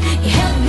down. You held